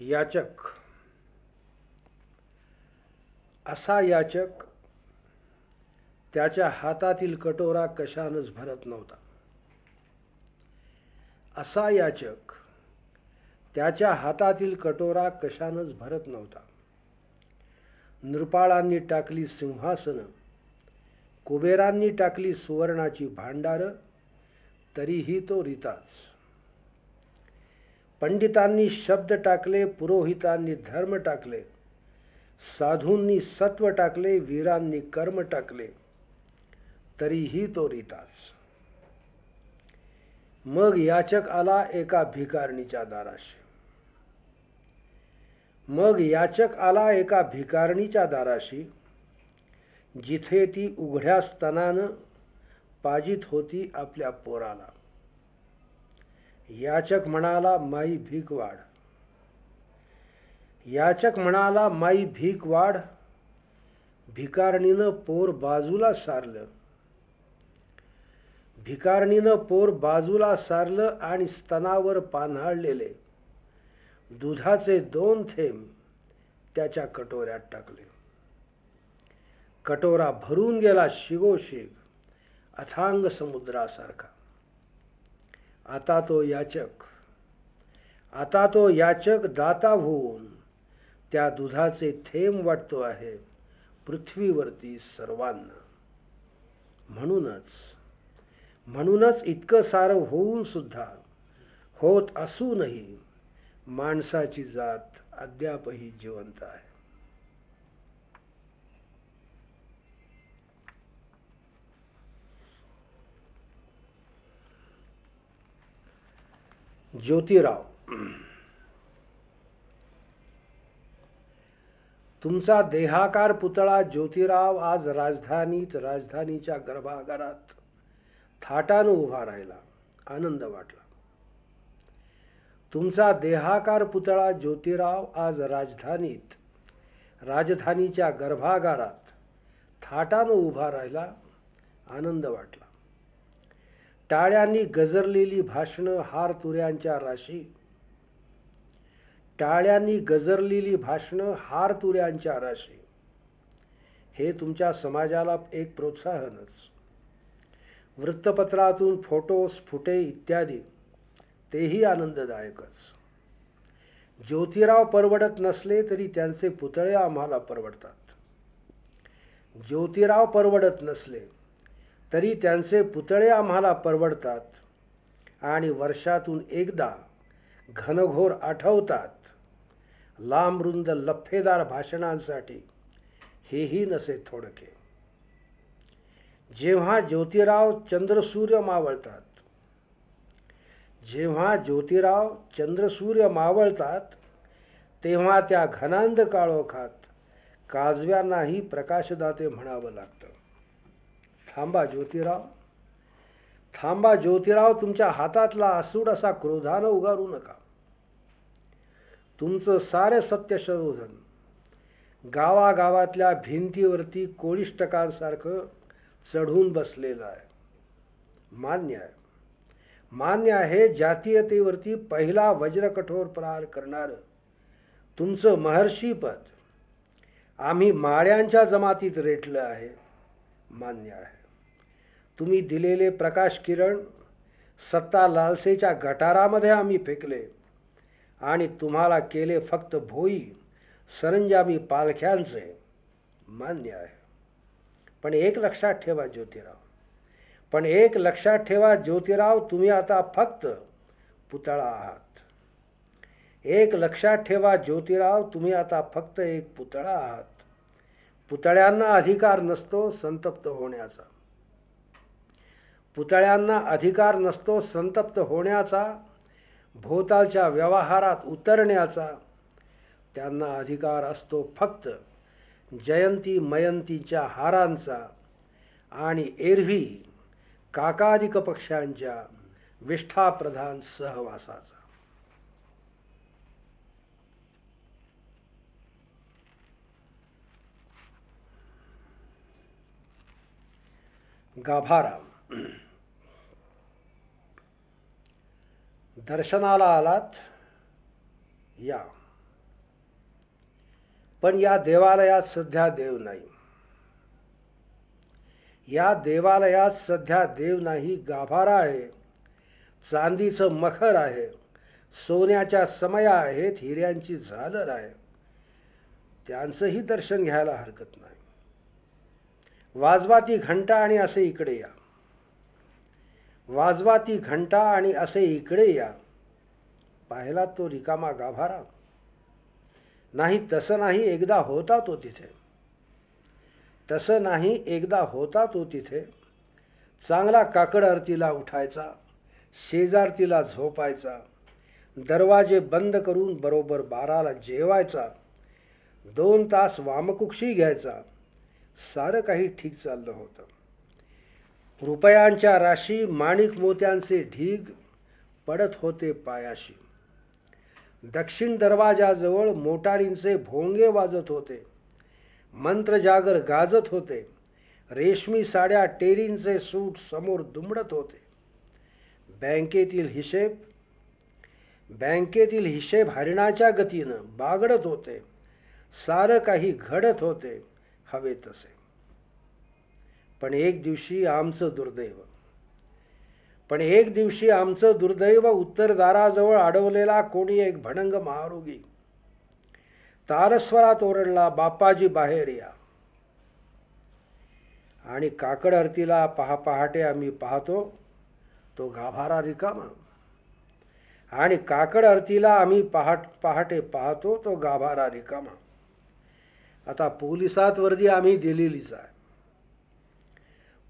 याचक. असा याचक त्याच्या हातातील कटोरा कशानच भरत नव्हता. असा याचक त्याच्या हातातील कटोरा कशानच भरत नव्हता. नृपाळांनी टाकली सिंहासनं कुबेरांनी टाकली सुवर्णाची भांडारं तरीही तो रिताच. पंडितांनी शब्द टाकले पुरोहितांनी धर्म टाकले साधूंनी सत्व टाकले वीरांनी कर्म टाकले तरीही तो रिताच. मग याचक आला एका भिकारणीच्या दाराशी. मग याचक आला एका भिकारणीच्या दाराशी जिथे ती उघड्या स्तनानं पाजित होती आपल्या पोराला. याचक म्हणाला माई भीक वाढ. याचक म्हणाला माई भीक वाढ. भिकारणीनं पोर बाजूला सारलं. भिकारणीनं पोर बाजूला सारलं आणि स्तनावर पान्हाळलेले. दुधाचे दोन थेंब त्याच्या कटोऱ्यात टाकले. कटोरा भरून गेला शिगोशिग अथांग समुद्रासारखा. आता तो याचक. आता तो याचक दाता होऊन त्या दुधाचे थेंब वाटतो आहे पृथ्वीवरती सर्वांना. म्हणूनच म्हणूनच इतकं सारं होऊन सुद्धा होत असूनही माणसाची जात अद्यापही जिवंत आहे. ज्योतिराव तुमचा देहाकार पुतळा ज्योतिराव आज राजधानीत राजधानीच्या गर्भागारात थाटानं उभा राहिला आनंद वाटला. तुमचा देहाकार पुतळा ज्योतिराव आज राजधानीत राजधानीच्या गर्भागारात थाटानं उभा राहिला आनंद वाटला. टाळ्यांनी गजरलेली भाषणं हार तुऱ्यांच्या राशी. टाळ्यांनी गजरलेली भाषणं हार तुऱ्यांच्या राशी. हे तुमच्या समाजाला एक प्रोत्साहनच. वृत्तपत्रातून फोटो स्फुटे इत्यादी तेही आनंददायकच. ज्योतिराव परवडत नसले तरी त्यांचे पुतळे आम्हाला परवडतात. ज्योतिराव परवडत नसले तरी त्यांचे पुतळे आम्हाला परवडतात. आणि वर्षातून एकदा घनघोर आठवतात. लांबरुंद लफ्फेदार भाषणांसाठी हेही नसे थोडके. जेव्हा ज्योतिराव चंद्रसूर्य मावळतात जेव्हा ज्योतिराव चंद्रसूर्य मावळतात तेव्हा त्या घनांद काळोखात काजव्यांनाही प्रकाशदाते म्हणावं लागतं. थांबा ज्योतिराव. थांबा ज्योतिराव तुमच्या हातातला आसूड असा क्रोधानं उगारू नका. तुमचं सारे सत्य शोधन. गावागावातल्या भिंतीवरती कोळिष्टकांसारखं चढून बसलेलं आहे. मान्य आहे. मान्य आहे जातीयतेवरती पहिला वज्रकठोर प्रहार करणारं तुमचं महर्षीपद आम्ही माळ्यांच्या जमातीत रेटलं आहे. मान्य आहे. तुम्ही दिलेले प्रकाश किरण सत्ता लालसेच्या गटारामध्ये आम्ही फेकले. आणि तुम्हाला केले फक्त भोई सरंजामी पालख्यांचे. मान्य आहे. पण एक लक्षात ठेवा ज्योतिराव. पण एक लक्षात ठेवा ज्योतिराव तुम्ही आता फक्त पुतळा आहात. एक लक्षात ठेवा ज्योतिराव तुम्ही आता फक्त एक पुतळा आहात. पुतळ्यांना अधिकार नसतो संतप्त होण्याचा. पुतळ्यांना अधिकार नसतो संतप्त होण्याचा भोवतालच्या व्यवहारात उतरण्याचा त्यांना अधिकार असतो फक्त जयंती मयंतीच्या हारांचा आणि एरव्ही काकादिक पक्षांच्या विष्ठाप्रधान सहवासाचा. गाभारा दर्शनाला आलात या. पण या देवालयात सध्या देव नाही. या देवालयात सध्या देव नाही गाभारा आहे चांदीचं मखर आहे सोन्याच्या समया आहेत हिऱ्यांची झालर आहे. त्यांचंही दर्शन घ्यायला हरकत नाही. वाजवा ती घंटा आणि असे इकडे या. वाजवा ती घंटा आणि असे इकडे या. पाहिला तो रिकामा गाभारा. नाही तसं नाही एकदा होता तो तिथे. तसं नाही एकदा होता तो तिथे. चांगला काकड आरतीला उठायचा शेजारतीला झोपायचा दरवाजे बंद करून बरोबर बाराला जेवायचा दोन तास वामकुक्षी घ्यायचा सारं काही ठीक चाललं होतं. रुपयांच्या राशी माणिक मोत्यांचे ढीग पडत होते पायाशी. दक्षिण दरवाजाजवळ मोटारींचे भोंगे वाजत होते. मंत्रजागर गाजत होते. रेशमी साड्या टेरींचे सूट समोर दुमडत होते. बँकेतील हिशेब बँकेतील हिशेब हरिणाच्या गतीनं बागडत होते. सारं काही घडत होते. हवे तसे. पण एक दिवशी आमचं दुर्दैव. पण एक दिवशी आमचं दुर्दैव उत्तरदाराजवळ अडवलेला कोणी एक भणंग महारोगी. तारस्वरात ओरडला बाप्पाजी बाहेर या. आणि काकड आरतीला पहा पहाटे आम्ही पाहतो तो गाभारा रिकामा. आणि काकड आरतीला आम्ही पहाट पहाटे पाहतो तो गाभारा रिकामा. आता पोलिसात वर्दी आम्ही दिलेलीच आहे.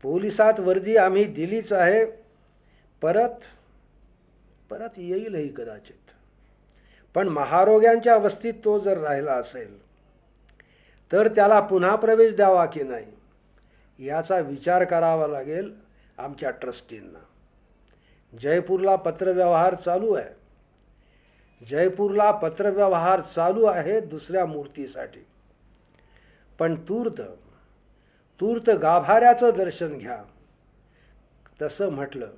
पोलिसात वर्दी आम्ही दिलीच आहे. परत परत येईलही कदाचित. पण महारोग्यांच्या अवस्थेत तो जर राहिला असेल तर त्याला पुन्हा प्रवेश द्यावा की नाही याचा विचार करावा लागेल आमच्या ट्रस्टींना. जयपूरला पत्रव्यवहार चालू आहे. जयपूरला पत्रव्यवहार चालू आहे दुसऱ्या मूर्तीसाठी. पण तूर्त तूर्त गाभाऱ्याचं दर्शन घ्या. तसं म्हटलं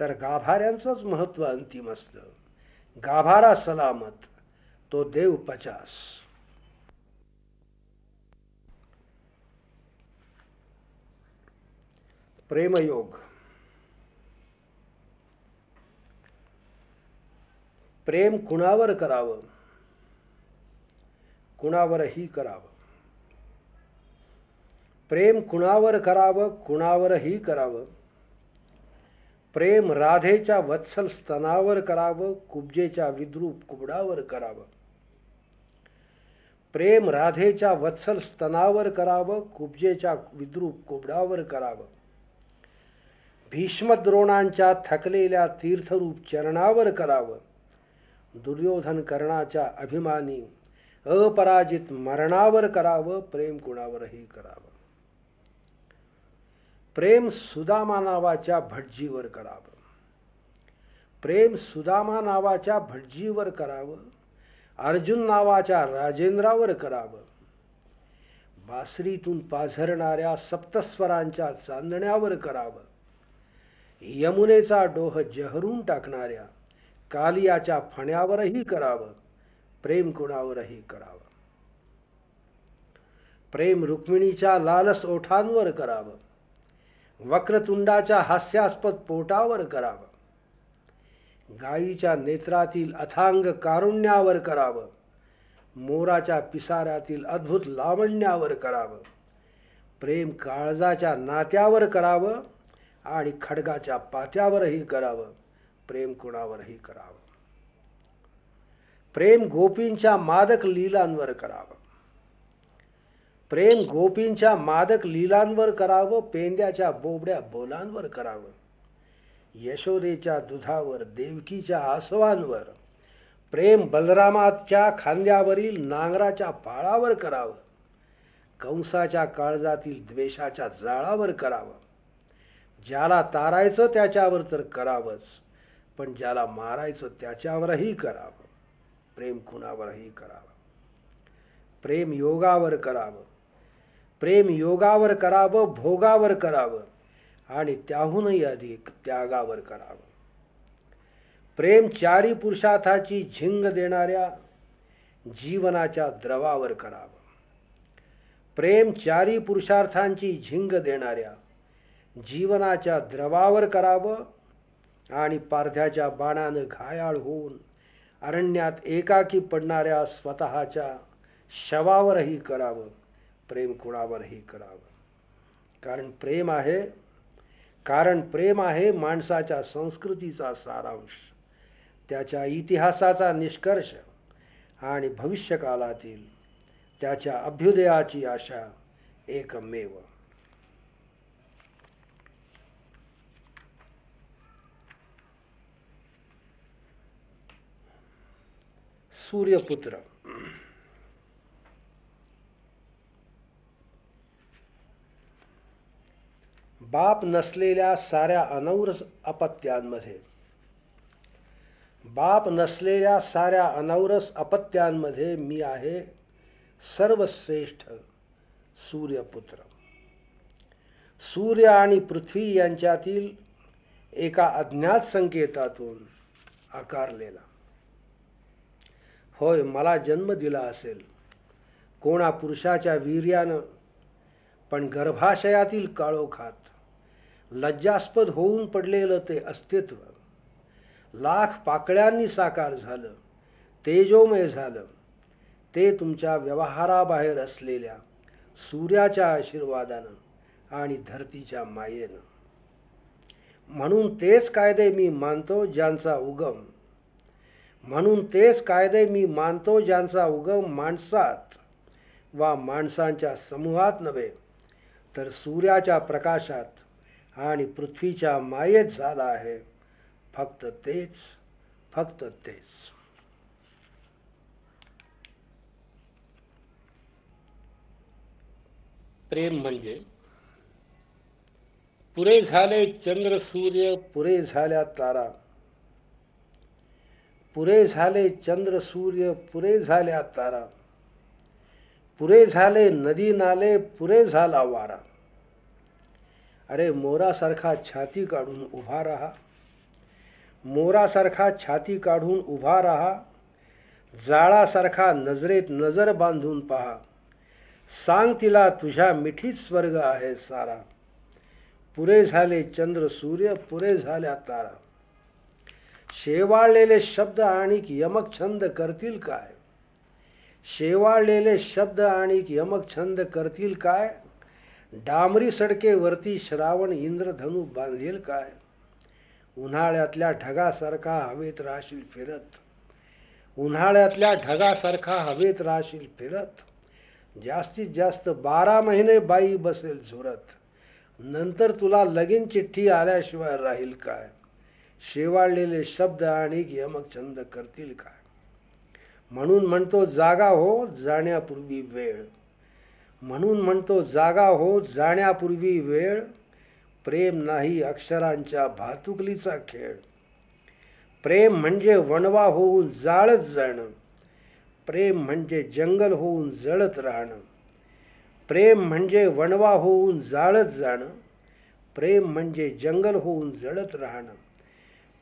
तर गाभाऱ्यांचंच महत्त्व अंतिम असतं. गाभारा सलामत तो देव पचास. प्रेमयोग. प्रेम कुणावर करावं? कुणावरही करावं. प्रेम कुणावर करावं कुणावरही करावं. प्रेम राधेच्या वत्सल स्तनावर करावं कुब्जेच्या विद्रूप कुबडावर करावं. प्रेम राधेच्या वत्सल स्तनावर करावं कुब्जेच्या विद्रूप कुबडावर करावं. भीष्मद्रोणांच्या थकलेल्या तीर्थरूप चरणावर करावं. दुर्योधन कर्णाच्या अभिमानी अपराजित मरणावर करावं प्रेम कुणावरही करावं. प्रेम सुदामा नावाच्या भटजीवर करावं. प्रेम सुदामा नावाच्या भटजीवर करावं. अर्जुन नावाच्या राजेंद्रावर करावं. बासरीतून पाझरणाऱ्या सप्तस्वरांच्या चांदण्यावर करावं. यमुनेचा डोह जहरून टाकणाऱ्या कालियाच्या फण्यावरही करावं. प्रेम कुणावरही करावं. प्रेम रुक्मिणीच्या लालस ओठांवर करावं. वक्रतुंडाच्या हास्यास्पद पोटावर करावं. गायीच्या नेत्रातील अथांग कारुण्यावर करावं. मोराच्या पिसाऱ्यातील अद्भुत लावण्यावर करावं. प्रेम काळजाच्या नात्यावर करावं आणि खडगाच्या पात्यावरही करावं. प्रेम कुणावरही करावं. प्रेम गोपींच्या मादक लीलांवर करावं. प्रेम गोपींच्या मादक लीलांवर करावं पेंड्याच्या बोबड्या बोलांवर करावं. यशोदेच्या दुधावर देवकीच्या आसवांवर प्रेम बलरामाच्या खांद्यावरील नांगराच्या पाळावर करावं. कंसाच्या काळजातील द्वेषाच्या जाळावर करावं. ज्याला तारायचं त्याच्यावर तर करावंच पण ज्याला मारायचं त्याच्यावरही करावं. प्रेम कुणावरही करावं. प्रेम योगावर करावं. प्रेम योगावर करावं भोगावर करावं आणि त्याहूनही अधिक त्यागावर करावं. प्रेम चारी पुरुषार्थाची झिंग देणाऱ्या जीवनाच्या द्रवावर करावं. प्रेम चारी पुरुषार्थांची झिंग देणाऱ्या जीवनाच्या द्रवावर करावं आणि पारध्याच्या बाणानं घायाळ होऊन अरण्यात एकाकी पडणाऱ्या स्वतःच्या शवावरही करावं. प्रेम कुणावरही करावं? कारण प्रेम आहे कारण प्रेम आहे माणसाच्या संस्कृतीचा सारांश त्याच्या इतिहासाचा निष्कर्ष आणि भविष्यकालातील त्याच्या अभ्युदयाची आशा एकमेव. सूर्यपुत्र बाप नसलेल्या साऱ्या अनौरस अपत्यांमध्ये. बाप नसलेल्या साऱ्या अनौरस अपत्यांमध्ये मी आहे सर्वश्रेष्ठ सूर्यपुत्र. सूर्य आणि पृथ्वी यांच्यातील एका अज्ञात संकेतातून आकारलेला. होय मला जन्म दिला असेल. कोणा पुरुषाच्या वीर्यानं पण गर्भाशयातील काळोखात लज्जास्पद होऊन पडलेलं ते अस्तित्व. लाख पाकळ्यांनी साकार झालं तेजोमय झालं. ते तुमच्या व्यवहाराबाहेर असलेल्या सूर्याच्या आशीर्वादानं आणि धरतीच्या मायेनं. म्हणून तेच कायदे मी मानतो ज्यांचा उगम. म्हणून तेच कायदे मी मानतो ज्यांचा उगम माणसात वा माणसांच्या समूहात नव्हे तर सूर्याच्या प्रकाशात आणि पृथ्वीच्या मायेत झाला आहे. फक्त तेच फक्त तेच. प्रेम म्हणजे पुरे झाले चंद्र सूर्य. पुरे झाल्या तारा. पुरे झाले चंद्र सूर्य. पुरे झाल्या तारा. पुरे झाले नदी नाले पुरे झाला वारा. अरे मोरासारखा छाती काढून उभा राहा. मोरासारखा छाती काढून उभा राहा. जाळासारखा नजरेत नजर बांधून पहा. सांग तिला तुझ्या मिठीत स्वर्ग आहे सारा. पुरे झाले चंद्र सूर्य पुरे झाल्या तारा. शेवाळलेले शब्द आणि यमक छंद करतील काय? शेवाळलेले शब्द आणि यमक छंद करतील काय? डांबरी सडकेवरती श्रावण इंद्रधनू बांधेल काय? उन्हाळ्यातल्या ढगासारखा हवेत राहशील फिरत. उन्हाळ्यातल्या ढगासारखा हवेत राहशील फिरत. जास्तीत जास्त बारा महिने बाई बसेल झुरत. नंतर तुला लगीन चिठ्ठी आल्याशिवाय राहील काय? शेवाळलेले शब्द आणि यमक छंद करतील काय? म्हणून म्हणतो जागा हो जाण्यापूर्वी वेळ. म्हणून म्हणतो जागा हो जाण्यापूर्वी वेळ प्रेम नाही अक्षरांच्या भातुकलीचा खेळ. प्रेम म्हणजे वणवा होऊन जाळत जाणं. प्रेम म्हणजे जंगल होऊन जळत राहणं. प्रेम म्हणजे वणवा होऊन जाळत जाणं. प्रेम म्हणजे जंगल होऊन जळत राहणं.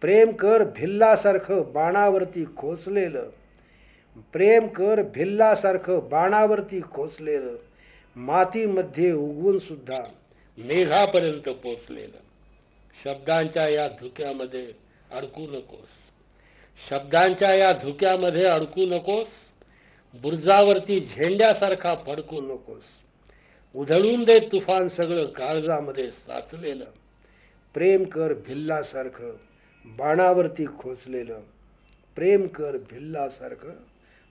प्रेम कर भिल्लासारखं बाणावरती खोचलेलं. प्रेम कर भिल्लासारखं बाणावरती खोचलेलं. मातीमध्ये उगवून सुद्धा मेघापर्यंत पोचलेलं शब्दांच्या या धुक्यामध्ये अडकू नकोस. शब्दांच्या या धुक्यामध्ये अडकू नकोस. बुर्जावरती झेंड्यासारखा फडकू नकोस. उधळून दे तुफान सगळं काळजामध्ये साचलेलं. प्रेम कर भिल्लासारखं बाणावरती खोचलेलं. प्रेम कर भिल्लासारखं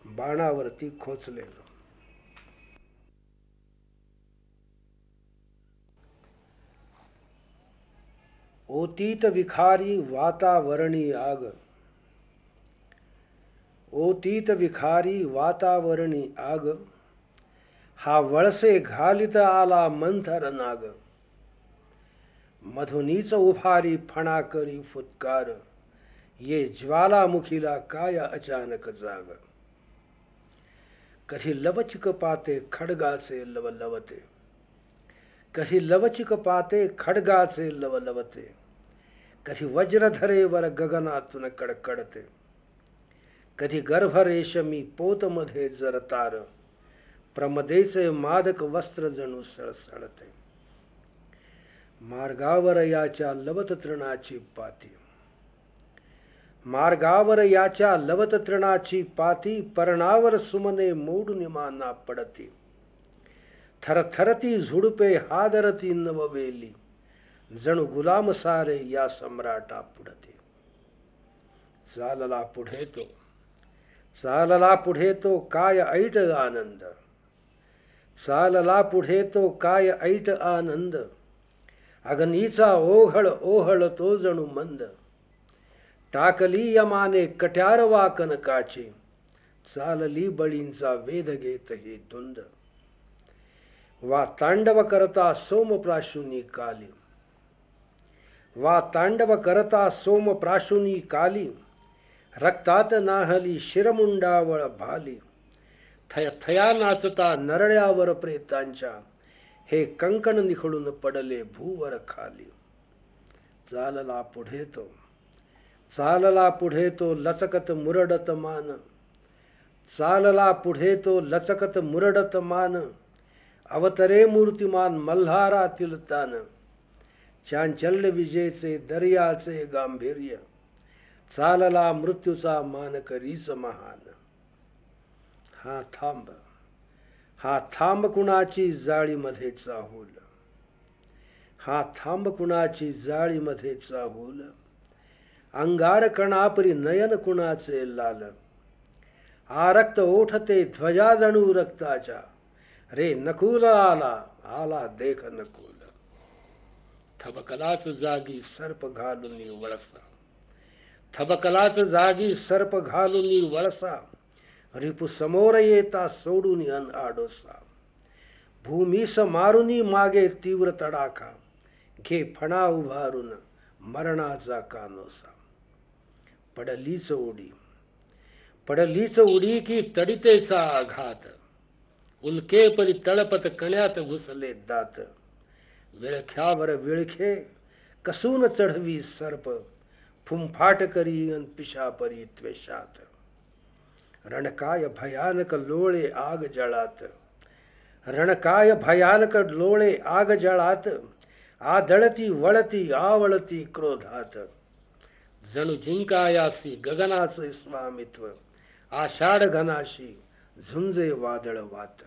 बाणावरती खोचलेलं. ओतीत विखारी वातावरणी आग. ओतीत विखारी वातावरणी आग. हा वळसे घालित आला मंथर नाग. मधुनीच उभारी फणा करी फुत्कार ये ज्वालामुखीला काय अचानक जाग. कधी लवचिक पाते खडगाचे लवलवते. कधी लवचिक पाते खडगाचे लवलवते. कधी वज्रधरेवर गगनातून कडकडते. कधी गर्भ रेशमी पोतमध्ये जरतार. प्रमदेचे मादक वस्त्र जणू सळसळते. मार्गावर याच्या लवत तृणाची पाती. मार्गावर याच्या लवत तृणाची पाती पर्णावर सुमने मोडून माना पडती. थरथरती झुडपे हादरती नववेली जणू गुलाम सारे या सम्राटा पुढते चालला पुढे तो चालला पुढे तो काय ऐट आनंद चालला पुढे तो काय ऐट आनंद अग्नीचा ओहळ ओहळ तो जणू मंद टाकली यमाने कट्यार वाकन काचे चालली बळींचा वेध घेत हे धुंद वा तांडव करता सोमप्राशुनी काली. वा तांडव करता सोमप्राशुनी काली. रक्तात नाहली शिरमुंडावळ भाली. थय थया नाचता नरळ्यावर प्रेतांच्या. हे कंकण निखळून पडले भूवर खाली. चालला पुढे तो. चालला पुढे तो लचकत मुरडत मान. चालला पुढे तो लचकत मुरडत मान. अवतरे मूर्तिमान मल्हारा तिलतान चांचल्य विजयचे दर्याचे गांभीर्य. चालला मृत्यूचा मान करीच महान. हा थांब. हा थांब कुणाची जाळीमध्ये चाहूल? हा थांब कुणाची जाळीमध्ये चाहूल? अंगार कणापरी नयन कुणाचे लाल? आरक्त ओठते ध्वजा जणू रक्ताच्या. रे नकुल आला आला देख नकुल. थबकलाच जागी सर्प घालून वळसा. थबकलाच जागी सर्प घालून वळसा. रिपू समोर येता सोडून अन आडोसा. भूमीस मारुनी मागे तीव्र तडाखा. घे फणा उभारून मरणाचा कानोसा. पडलीच उडी. पडलीच उडी की तडितेचा आघात. उनके परी तळपत कण्यात घुसले दात। विळख्यावर विळखे कसून चढवी सर्प फुंफाट करी अन पिशापरी त्वेषात। रणकाय भयानक लोळे आग जळात। रणकाय भयानक लोळे आग जळात। आदळती वळती आवळती क्रोधात। जणू जिंकायासी गगनाचे स्वामित्व। आषाढ घनाशी झुंजे वादळ वात.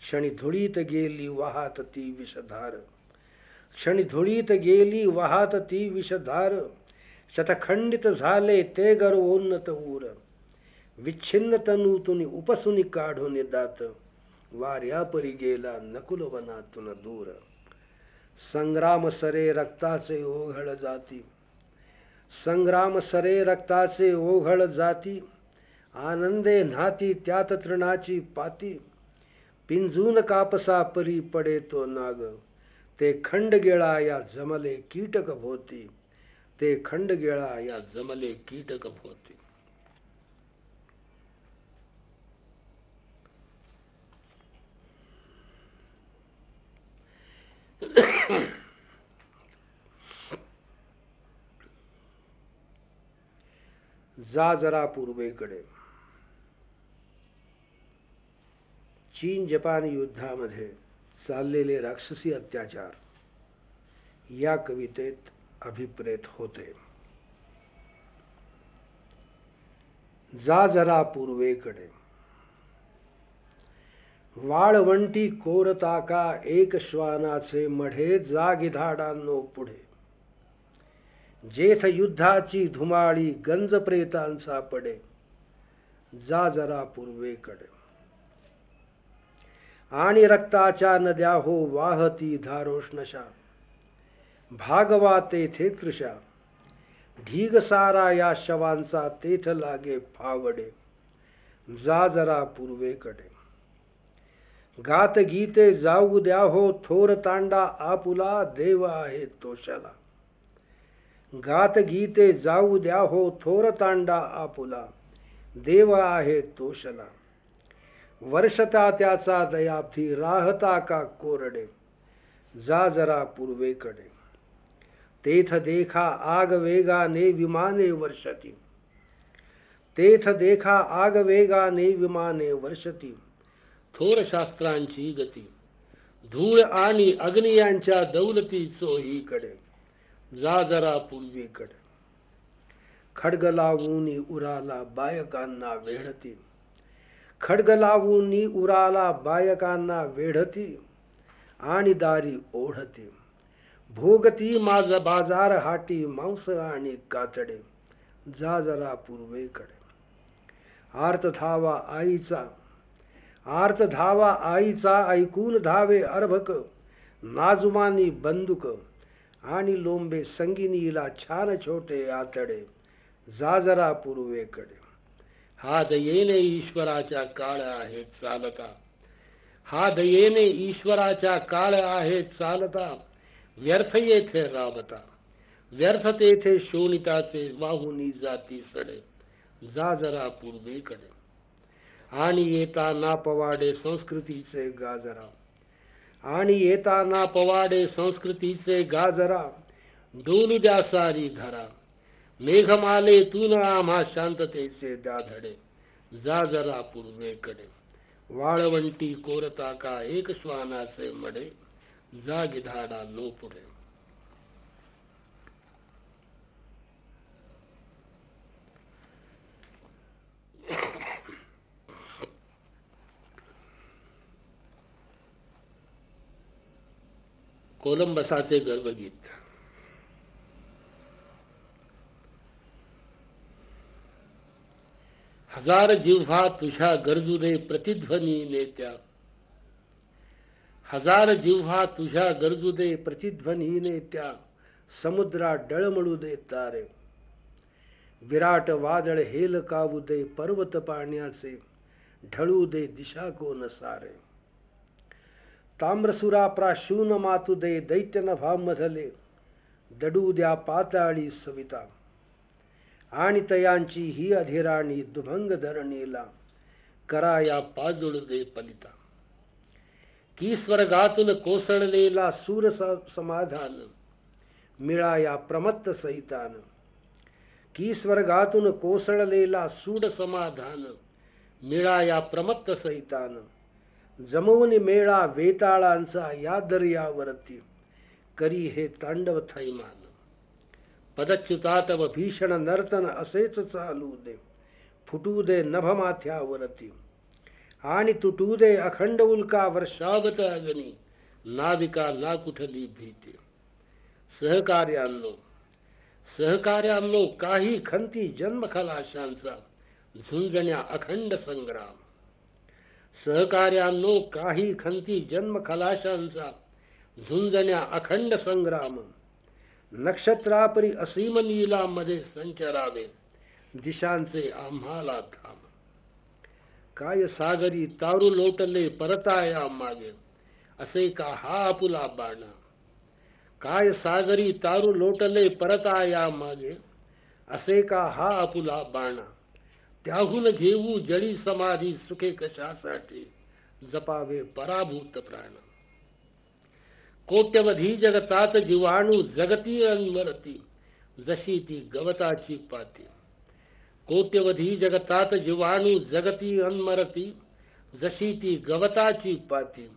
क्षणी धुळीत गेली वाहात ती विषधार. क्षणी धुळीत गेली वाहात ती विषधार. शतखंडित झाले ते गर्वोन्नत उर विच्छिन्न तनूतुनी उपसुनी काढून दात. वाऱ्या परी गेला नकुल वनातून दूर. संग्राम सरे रक्ताचे ओघळ जाती. संग्राम सरे रक्ताचे ओघळ जाती. आनंदे नाती त्यात तृणाची पाती. पिंजून कापसा परी पडे तो नाग. ते खंडगेळा या जमले कीटक भोती. ते खंडगेळा या जमले कीटक भोती. जा जरा पूर्वेकडे. चीन जपान युद्धामध्ये चाललेले राक्षसी अत्याचार या कवितेत अभिप्रेत होते. जा जरा पूर्वेकडे. वाळवंटी कोरताका एक श्वानाचे मढे जागिधाडांनो पुढे. जेथ युद्धाची धुमाळी गंज प्रेतांचा पडे. जा जरा पूर्वेकडे. आणि रक्ताच्या नद्या हो वाहती धारोष्णशा. भागवा तेथे तृषा. ढीग सारा या शवांचा तेथ लागे फावडे. जा जरा पूर्वेकडे गात गीते जाऊ द्या हो थोर तांडा आपुला देव आहे तोशाला गात गीते जाऊ द्या हो थोर तांडा आपुला देव आहे तोषला वर्षता त्याचा दयाब्धी राहता का कोरडे? जा जरा पूर्वेकडे. तेथ देखा आग वेगाने विमाने वर्षती. तेथ देखा आग वेगाने विमाने वर्षती. थोर शास्त्रांची गती. धूळ आणि अग्नि यांच्या दौलती चोहीकडे. जा जरा पूर्वीकडे. खडग लावून उराला बायकांना वेढती. खडग लावून उराला बायकांना वेढती आणि दारी ओढती. भोगती माझ बाजार हाटी मांस आणि कातडे जा जरा पूर्वेकडे. आर्त धावा आईचा आर्त धावा आईचा ऐकून धावे अर्भक नाजुमानी बंदुक आणि लोंबे संगिनीला छान छोटे आतडे जा जरा पूर्वेकडे. हा दयेने ईश्वराच्या काळ आहे चालता. हा दयेने ईश्वराच्या काळ आहे चालता. व्यर्थ येथे राबता व्यर्थ तेथे शोणिताचे वाहुनी जाती सडे. जा जरा पूर्वेकडे. आणि येता ना पवाडे संस्कृतीचे गाजरा. आणि येता ना पवाडे संस्कृतीचे गाजरा. डोलू द्या सारी धरा मेघमाले तून आम्हा शांततेचे दाधडे. जा जरा पूर्वेकडे. वाळवंटी कोरता का एक श्वानाचे मडे. जा गिधाडा नो पुढे कोलंबसाचे गर्भगीत. हजार जिव्हा तुझ्या गरजुदे प्रतिध्वनी नेत्या. हजार जिव्हा तुझ्या गरजुदे प्रतिध्वनी नेत्या. समुद्रा डळमळू दे तारे. विराट वादळ हेल कावू दे पर्वत पाण्याचे. ढळू दे दिशा कोण सारे. ताम्रसुरा प्राशून मातू दे दैत्य नभामधले दडू द्या पाताळी सविता. आणि तयांची ही अधीराणी दुभंग धरणीला करा या पाजुळ दे पलिता. की स्वर्गातून कोसळलेला सूर समाधान मिळा या प्रमत्त सहितान. की स्वर्गातून कोसळलेला सूड समाधान मिळा या प्रमत्त सहितान. जमवून मेळा वेताळांचा या दर्यावरती करी हे तांडव थैमान. पदच्युतात व भीषण नर्तन असेच चालू दे फुटू दे नभमाथ्यावरती आणि तुटू दे अखंड उल्का वर्षागत अग्नी नाविका ना कुठली भीती सहकार्यांनो सहकार्यांनो काही खंती जन्मखलाशांचा झुंजण्या अखंड संग्राम सहकार्यांनो काही खंती जन्मखलाशांचा झुंजण्या अखंड संग्राम नक्षत्रापरी असीम नीलामध्ये संचरावे दिशांचे आम्हाला धाम काय सागरी तारू लोटले परताया मागे असे का हा आपुला बाणा. काय सागरी तारू लोटले परताया मागे असे का हा आपुला बाणा. त्याहून घेऊ जळी समाधी सुखे कशासाठी. जपावे पराभूत प्राण. कोट्यवधी जगतात जीवाणू जगती अनमरती। जशी ती गवताची पाती। कोट्यवधी जगतात जीवाणू जगती अनमरती। जशी ती गवताची पाती।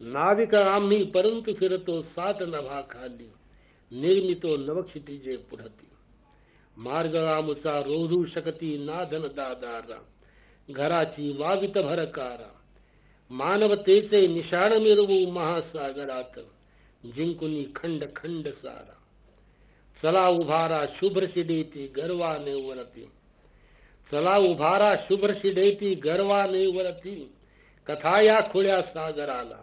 नाविक आम्ही परंतु फिरतो सात नभा खाली। निर्मितो नवक्षितिजे पुढती। मार्ग आमुचा रोधू शकती नाधन दादारा। घराची वावित भरकारा। मानवतेचे निशाण मिरवू महासागरात। जिंकुनी खंड खंड सारा। चला उभारा शुभ्र गर्वा गर्वाने वरती चला उभारा शुभ्र गर्वा गर्वाने वरती कथा या खुळ्या सागराला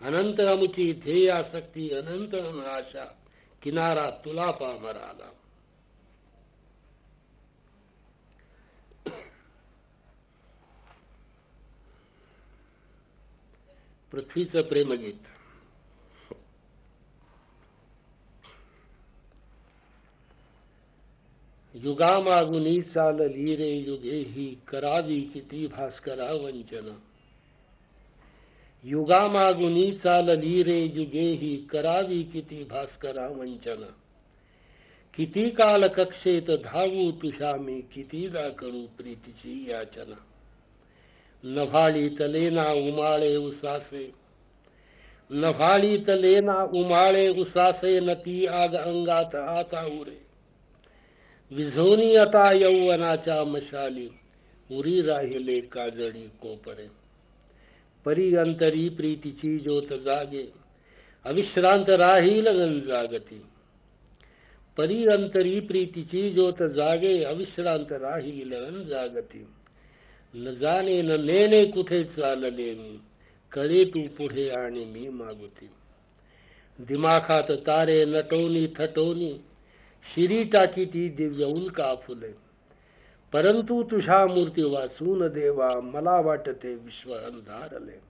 अनंत अमुची ध्येयासक्ती अनंत आशा किनारा तुला पामराला पृथ्वीचं प्रेमगीत युगामागुनी चालली रे युगे ही करावी किती भास्करा वंचन। युगामागुनी चालली रे युगे ही करावी किती भास्करा वंचन। किती काल कक्षेत धावू तुझा मी कितीदा करू प्रीतीची याचना। नभाळी तलेना उमाळे उसासे। नभाळी तलेना उमाळे उसासे, नती आग अंगात आता उरे। विझवणी आता यौवनाच्या मशाली. उरी राहिले काजळी कोपरे. परी अंतरी प्रीतीची ज्योत जागे. अविश्रांत राहील जागती. परी अंतरी प्रीतीची ज्योत जागे. अविश्रांत राहील जागती. न जाणे न नेणे कुठे चालले मी. करे तू पुढे आणि मी मागुती. दिमाखात तारे नटवणी थटवणी शिरी टाकी ती दिव्य उल्का फुले. परंतु तुझ्या मूर्ती वाचून देवा मला वाटते विश्व अंधारले.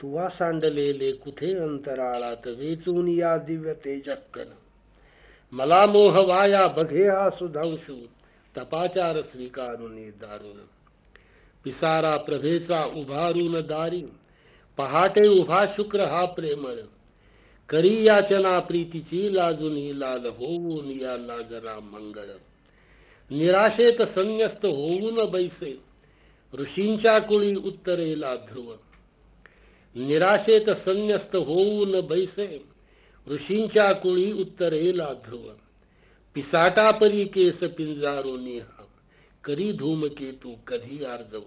तुवा सांडलेले कुठे अंतराळात वेचून या दिव्य तेजक्कन मला मोह वाया बघे हा सुधांशू तपाचार स्वीकारून दारुण. पिसारा प्रभेचा उभारून दारी पहाटे उभा शुक्र हा प्रेमळ. करी याचना प्रीतीची लाजून लाल होऊन या लाजना मंगळ. निराशेत संन्यस्त होऊन बैसे ऋषींच्या कुळी उत्तरेला ध्रुव. निराशेत संन्यस्त होऊन बैसे ऋषींच्या कुळी उत्तरेला ध्रुव. पिसाटा परी केस पिंजारो नेहा करी धूमकेतू कधी आर्जव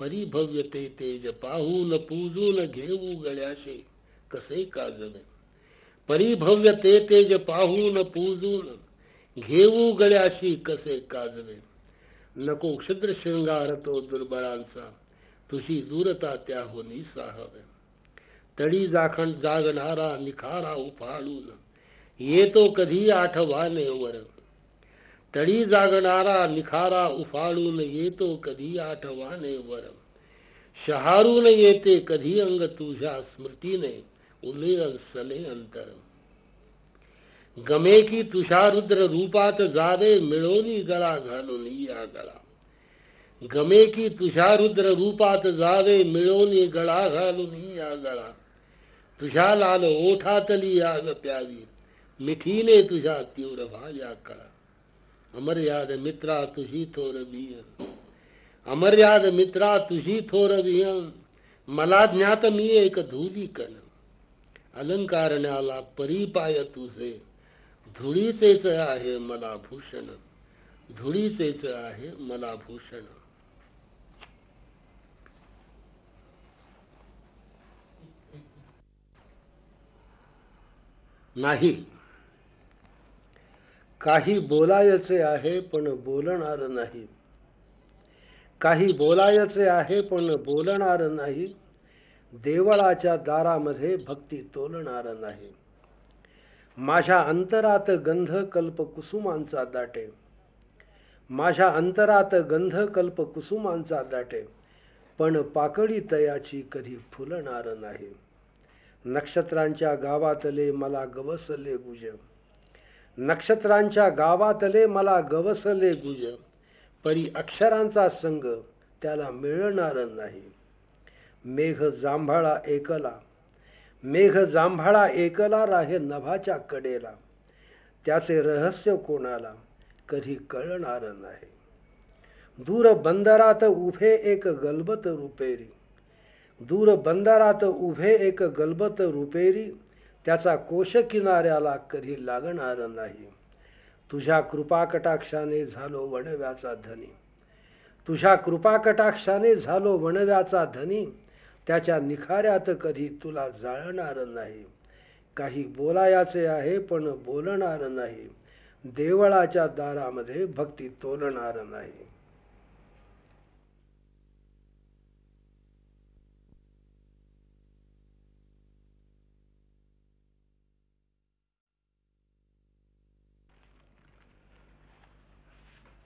परी भव्य ते तेज पाहून पूजून घेऊ गळ्याशे. कसे काजवे नाही. परिभव्य ते तेज पाहून पूजून घेऊ गळ्याशी कसे काजवे नको क्षुद्र शृंगार तो दुर्बळांचा तुझी दूरता त्याहून साहवे. तडी जाखण जागणारा निखारा उफाळून येतो कधी आठवाने वर. तडी जागणारा निखारा उफाळून येतो कधी आठवाने वर. शहारून येते कधी अंग तुझ्या स्मृतीने उले सले गमे की तुषा रुद्र रूपात मिळवणी गळा घालून या गळा गमे की तुझ्या रुद्र रूपात जावे मिळवणी गळा घालून या गळा तुझ्या लाल ओठातली आग प्यावी मिठीने तुझ्या तीव्र भाया कळा अमर्याद मित्रा तुझी थोर बियन अमर्याद मित्रा तुझी थोर बियन मला ज्ञात मी एक धुली कन अलंकारण्याला परिपाय तुझे धुळीचेच आहे मला भूषण धुळीचेच आहे मला भूषण नाही. काही बोलायचे आहे पण बोलणार नाही. काही बोलायचे आहे पण बोलणार नाही. देवळाच्या दारामध्ये भक्ती तोलणार नाही. माझ्या अंतरात गंध कल्प कुसुमांचा दाटे. माझ्या अंतरात गंध कल्प कुसुमांचा दाटे. पण पाकळी तयाची कधी फुलणार नाही. नक्षत्रांच्या गावातले मला गवसले गुज. नक्षत्रांच्या गावातले मला गवसले गुज. परी अक्षरांचा संग त्याला मिळणार नाही. मेघ जांभाळा एकला. मेघ जांभाळा एकला राहे नभाच्या कडेला. त्याचे रहस्य कोणाला कधी कळणार नाही. दूर बंदरात उभे एक गलबत रुपेरी. दूर बंदरात उभे एक गलबत रुपेरी. त्याचा कोश किनाऱ्याला कधी लागणार नाही. तुझ्या कृपाकटाक्षाने झालो वणव्याचा धनी. तुझ्या कृपाकटाक्षाने झालो वणव्याचा धनी. त्याच्या निखाऱ्यात कधी तुला जाळणार नाही. काही बोलायाचे आहे पण बोलणार नाही. देवळाच्या दारामध्ये भक्ती तोलणार नाही.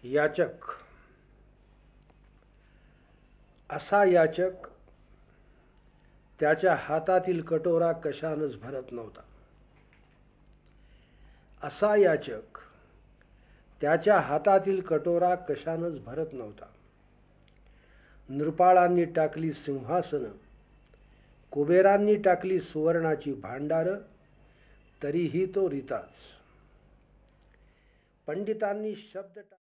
याचक. असा याचक त्याच्या हातातील कटोरा कशानच भरत नव्हता. असा याचक त्याच्या हातातील कटोरा कशानच भरत नव्हता. नृपाळांनी टाकली सिंहासन कुबेरांनी टाकली सुवर्णाची भांडार तरीही तो रिताच. पंडितांनी शब्द